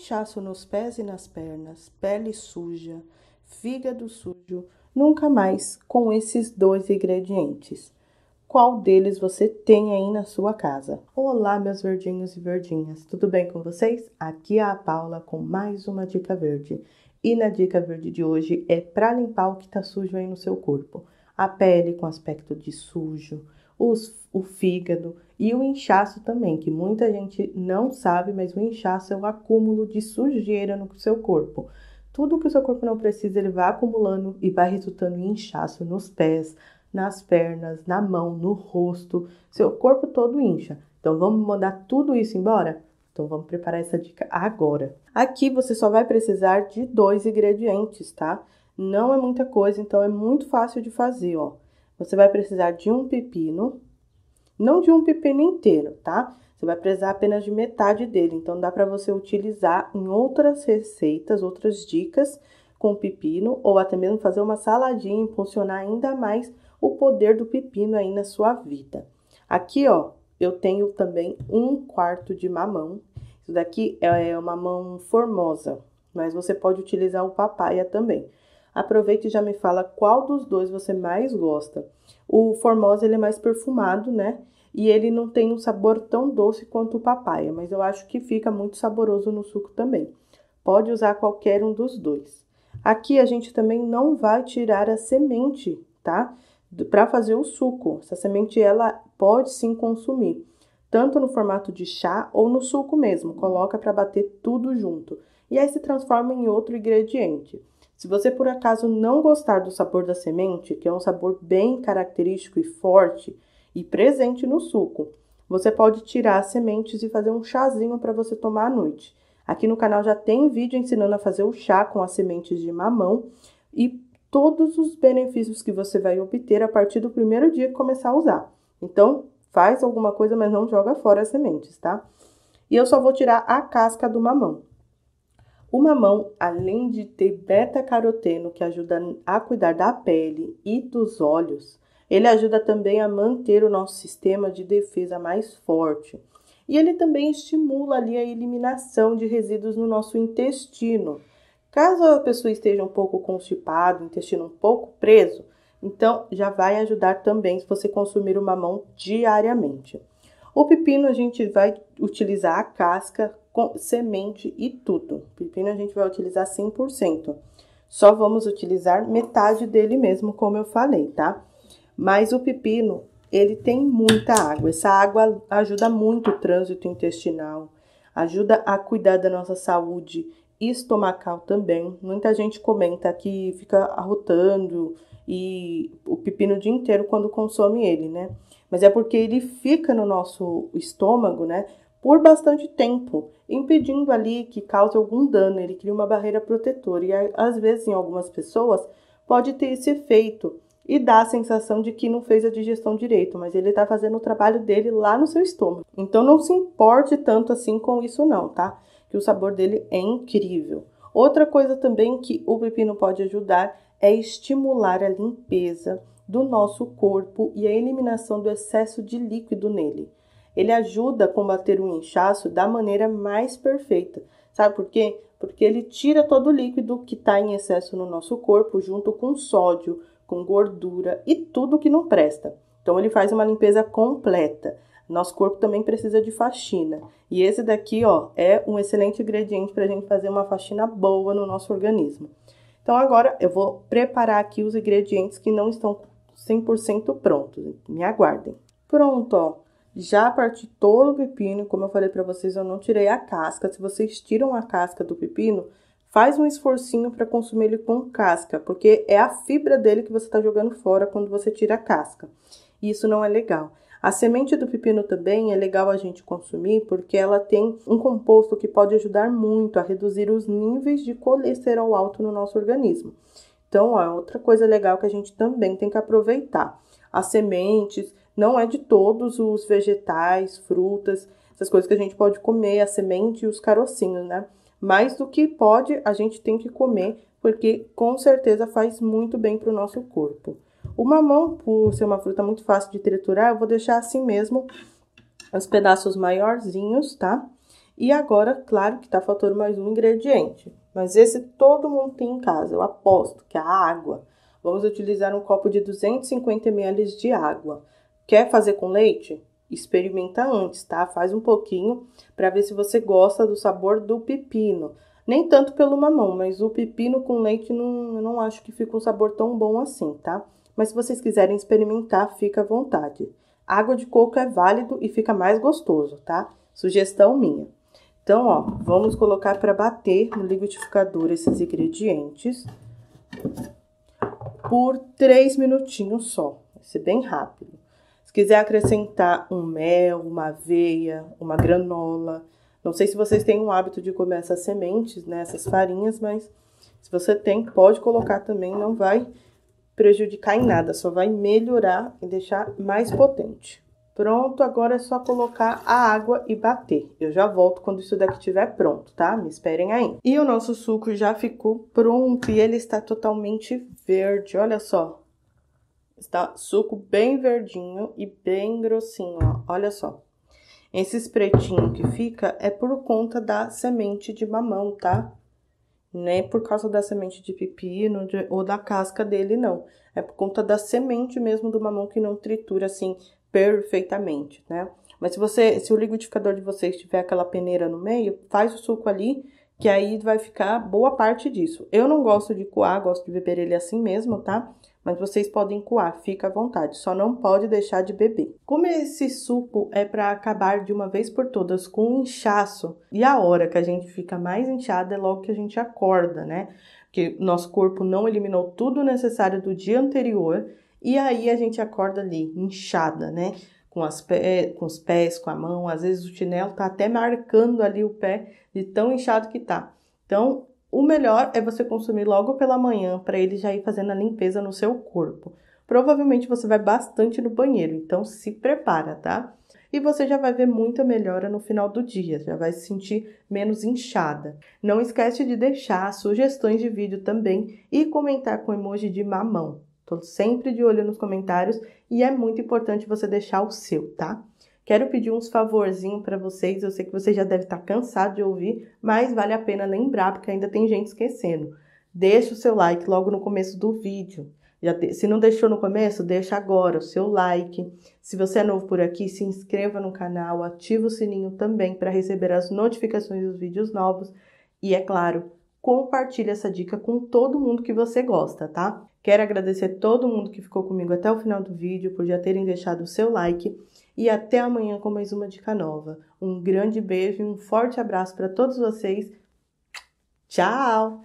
inchaço nos pés e nas pernas, pele suja, fígado sujo, nunca mais com esses dois ingredientes. Qual deles você tem aí na sua casa? Olá, meus verdinhos e verdinhas, tudo bem com vocês? Aqui é a Paula com mais uma dica verde. E na dica verde de hoje é para limpar o que está sujo aí no seu corpo. A pele com aspecto de sujo, os, o fígado e o inchaço também, que muita gente não sabe, mas o inchaço é o acúmulo de sujeira no seu corpo. Tudo que o seu corpo não precisa, ele vai acumulando e vai resultando em inchaço nos pés, nas pernas, na mão, no rosto. Seu corpo todo incha. Então vamos mandar tudo isso embora? Então vamos preparar essa dica agora. Aqui você só vai precisar de dois ingredientes, tá? Não é muita coisa, então é muito fácil de fazer, ó. Você vai precisar de um pepino, não de um pepino inteiro, tá? Você vai precisar apenas de metade dele, então dá para você utilizar em outras receitas, outras dicas com pepino, ou até mesmo fazer uma saladinha e impulsionar ainda mais o poder do pepino aí na sua vida. Aqui, ó, eu tenho também um quarto de mamão. Isso daqui é uma mamão formosa, mas você pode utilizar o papaya também. Aproveite e já me fala qual dos dois você mais gosta. O Formosa ele é mais perfumado, né? E ele não tem um sabor tão doce quanto o papaya, mas eu acho que fica muito saboroso no suco também. Pode usar qualquer um dos dois. Aqui a gente também não vai tirar a semente, tá? Para fazer o suco. Essa semente ela pode sim consumir, tanto no formato de chá ou no suco mesmo. Coloca para bater tudo junto. E aí se transforma em outro ingrediente. Se você por acaso não gostar do sabor da semente, que é um sabor bem característico e forte e presente no suco, você pode tirar as sementes e fazer um chazinho para você tomar à noite. Aqui no canal já tem vídeo ensinando a fazer o chá com as sementes de mamão e todos os benefícios que você vai obter a partir do primeiro dia que começar a usar. Então, faz alguma coisa, mas não joga fora as sementes, tá? E eu só vou tirar a casca do mamão. O mamão, além de ter beta-caroteno que ajuda a cuidar da pele e dos olhos, ele ajuda também a manter o nosso sistema de defesa mais forte. E ele também estimula ali a eliminação de resíduos no nosso intestino. Caso a pessoa esteja um pouco constipada, o intestino um pouco preso, então já vai ajudar também se você consumir o mamão diariamente. O pepino a gente vai utilizar a casca com semente e tudo. Pepino a gente vai utilizar 100%. Só vamos utilizar metade dele mesmo, como eu falei, tá? Mas o pepino, ele tem muita água. Essa água ajuda muito o trânsito intestinal, ajuda a cuidar da nossa saúde estomacal também. Muita gente comenta que fica arrotando e o pepino o dia inteiro quando consome ele, né? Mas é porque ele fica no nosso estômago, né? Por bastante tempo, impedindo ali que cause algum dano. Ele cria uma barreira protetora e às vezes em algumas pessoas pode ter esse efeito e dá a sensação de que não fez a digestão direito, mas ele está fazendo o trabalho dele lá no seu estômago. Então não se importe tanto assim com isso não, tá? Que o sabor dele é incrível. Outra coisa também que o pepino pode ajudar é estimular a limpeza do nosso corpo e a eliminação do excesso de líquido nele. Ele ajuda a combater o inchaço da maneira mais perfeita. Sabe por quê? Porque ele tira todo o líquido que está em excesso no nosso corpo, junto com sódio, com gordura e tudo que não presta. Então ele faz uma limpeza completa. Nosso corpo também precisa de faxina. E esse daqui, ó, é um excelente ingrediente para a gente fazer uma faxina boa no nosso organismo. Então agora eu vou preparar aqui os ingredientes que não estão 100% prontos. Me aguardem. Pronto, ó. Já parti todo o pepino, como eu falei para vocês, eu não tirei a casca. Se vocês tiram a casca do pepino, faz um esforcinho para consumir ele com casca, porque é a fibra dele que você está jogando fora quando você tira a casca. E isso não é legal. A semente do pepino também é legal a gente consumir porque ela tem um composto que pode ajudar muito a reduzir os níveis de colesterol alto no nosso organismo. Então, ó, outra coisa legal que a gente também tem que aproveitar. As sementes, não é de todos os vegetais, frutas, essas coisas que a gente pode comer, a semente e os carocinhos, né? Mais do que pode, a gente tem que comer, porque com certeza faz muito bem para o nosso corpo. O mamão, por ser uma fruta muito fácil de triturar, eu vou deixar assim mesmo, os pedaços maiorzinhos, tá? E agora, claro que tá faltando mais um ingrediente, mas esse todo mundo tem em casa, eu aposto, que é a água. Vamos utilizar um copo de 250 ml de água. Quer fazer com leite? Experimenta antes, tá? Faz um pouquinho para ver se você gosta do sabor do pepino. Nem tanto pelo mamão, mas o pepino com leite não, não acho que fica um sabor tão bom assim, tá? Mas se vocês quiserem experimentar, fica à vontade. Água de coco é válido e fica mais gostoso, tá? Sugestão minha. Então, ó, vamos colocar para bater no liquidificador esses ingredientes por 3 minutinhos só. Vai ser bem rápido. Se quiser acrescentar um mel, uma aveia, uma granola, não sei se vocês têm o hábito de comer essas sementes, né, essas farinhas, mas se você tem, pode colocar também, não vai prejudicar em nada, só vai melhorar e deixar mais potente. Pronto, agora é só colocar a água e bater. Eu já volto quando isso daqui estiver pronto, tá? Me esperem aí. E o nosso suco já ficou pronto e ele está totalmente verde, olha só. Está suco bem verdinho e bem grossinho, ó. olha só. Esses pretinho que fica é por conta da semente de mamão, tá? Não é por causa da semente de pepino de, ou da casca dele, não. É por conta da semente mesmo do mamão que não tritura assim perfeitamente, né? Mas se você, se o liquidificador de vocês tiver aquela peneira no meio, faz o suco ali, que aí vai ficar boa parte disso. Eu não gosto de coar, gosto de beber ele assim mesmo, tá? Mas vocês podem coar, fica à vontade, só não pode deixar de beber. Como esse suco é para acabar de uma vez por todas com um inchaço, e a hora que a gente fica mais inchada é logo que a gente acorda, né? Que nosso corpo não eliminou tudo necessário do dia anterior e aí a gente acorda ali inchada, né? Com, as pé, com os pés, com a mão, às vezes o chinelo tá até marcando ali o pé de tão inchado que tá. Então, o melhor é você consumir logo pela manhã para ele já ir fazendo a limpeza no seu corpo. Provavelmente você vai bastante no banheiro, então se prepara, tá? E você já vai ver muita melhora no final do dia, já vai se sentir menos inchada. Não esquece de deixar sugestões de vídeo também e comentar com emoji de mamão. Tô sempre de olho nos comentários e é muito importante você deixar o seu, tá? Quero pedir uns favorzinhos para vocês. Eu sei que você já deve estar tá cansado de ouvir, mas vale a pena lembrar porque ainda tem gente esquecendo. Deixa o seu like logo no começo do vídeo. De... se não deixou no começo, deixa agora o seu like. Se você é novo por aqui, se inscreva no canal, ativa o sininho também para receber as notificações dos vídeos novos. E é claro, compartilhe essa dica com todo mundo que você gosta, tá? Quero agradecer todo mundo que ficou comigo até o final do vídeo por já terem deixado o seu like e até amanhã com mais uma dica nova. Um grande beijo e um forte abraço para todos vocês. Tchau!